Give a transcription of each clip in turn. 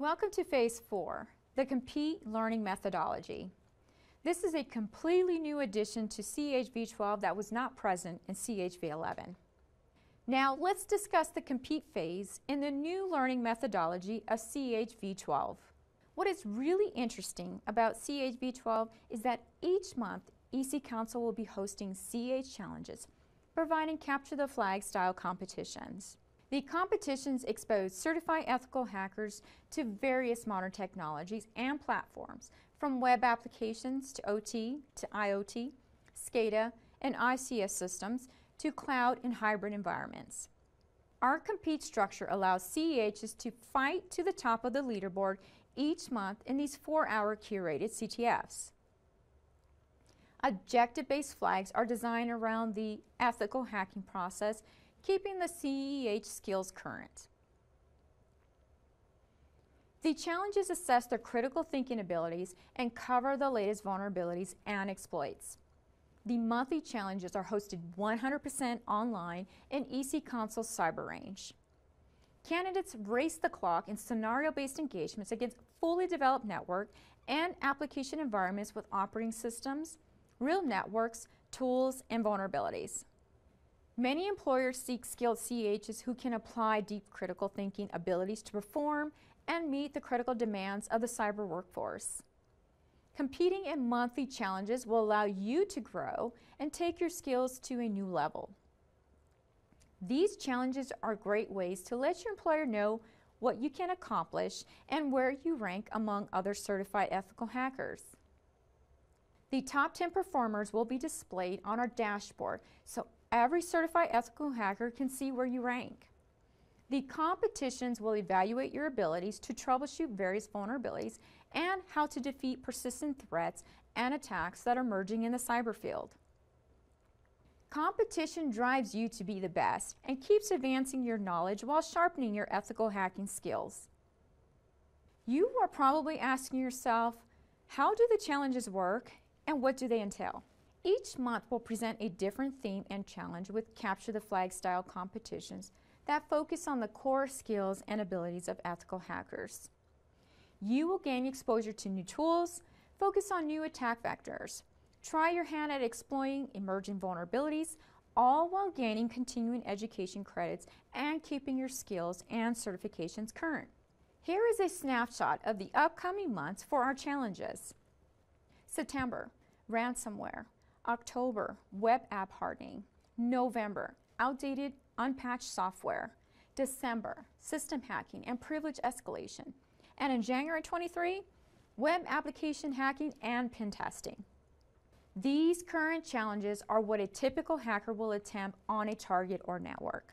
Welcome to Phase 4, the Compete Learning Methodology. This is a completely new addition to CEHV12 that was not present in CEHV11. Now let's discuss the compete phase in the new learning methodology of CEHV12. What is really interesting about CEHV12 is that each month EC Council will be hosting CEH challenges, providing capture the flag style competitions. The competitions expose certified ethical hackers to various modern technologies and platforms, from web applications to OT to IoT, SCADA, and ICS systems to cloud and hybrid environments. Our compete structure allows CEHs to fight to the top of the leaderboard each month in these four-hour curated CTFs. Objective-based flags are designed around the ethical hacking process, keeping the CEH skills current. The challenges assess their critical thinking abilities and cover the latest vulnerabilities and exploits. The monthly challenges are hosted 100% online in EC Council Cyber Range. Candidates race the clock in scenario-based engagements against fully developed network and application environments with operating systems, real networks, tools, and vulnerabilities. Many employers seek skilled CEHs who can apply deep critical thinking abilities to perform and meet the critical demands of the cyber workforce. Competing in monthly challenges will allow you to grow and take your skills to a new level. These challenges are great ways to let your employer know what you can accomplish and where you rank among other certified ethical hackers. The top 10 performers will be displayed on our dashboard so every certified ethical hacker can see where you rank. The competitions will evaluate your abilities to troubleshoot various vulnerabilities and how to defeat persistent threats and attacks that are emerging in the cyber field. Competition drives you to be the best and keeps advancing your knowledge while sharpening your ethical hacking skills. You are probably asking yourself, how do the challenges work and what do they entail? Each month will present a different theme and challenge with capture the flag style competitions that focus on the core skills and abilities of ethical hackers. You will gain exposure to new tools, focus on new attack vectors, try your hand at exploiting emerging vulnerabilities, all while gaining continuing education credits and keeping your skills and certifications current. Here is a snapshot of the upcoming months for our challenges. September, ransomware. October, web app hardening. November, outdated unpatched software. December, system hacking and privilege escalation. And in January 23, web application hacking and pen testing. These current challenges are what a typical hacker will attempt on a target or network.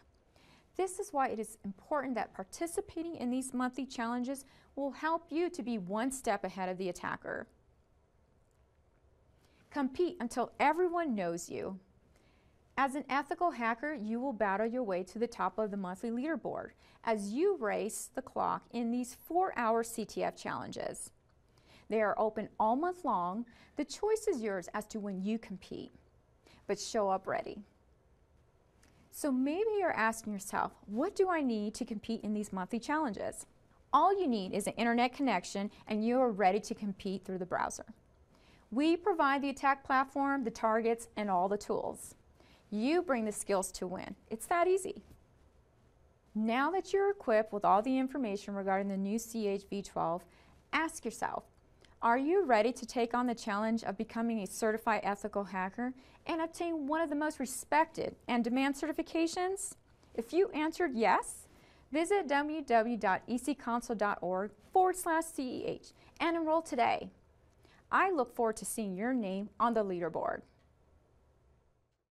This is why it is important that participating in these monthly challenges will help you to be one step ahead of the attacker. Compete until everyone knows you. As an ethical hacker, you will battle your way to the top of the monthly leaderboard as you race the clock in these four-hour CTF challenges. They are open all month long. The choice is yours as to when you compete, but show up ready. So maybe you're asking yourself, what do I need to compete in these monthly challenges? All you need is an internet connection and you are ready to compete through the browser. We provide the attack platform, the targets, and all the tools. You bring the skills to win. It's that easy. Now that you're equipped with all the information regarding the new CEHV12, ask yourself, are you ready to take on the challenge of becoming a certified ethical hacker and obtain one of the most respected and demand certifications? If you answered yes, visit www.eccouncil.org forward slash CEH and enroll today. I look forward to seeing your name on the leaderboard.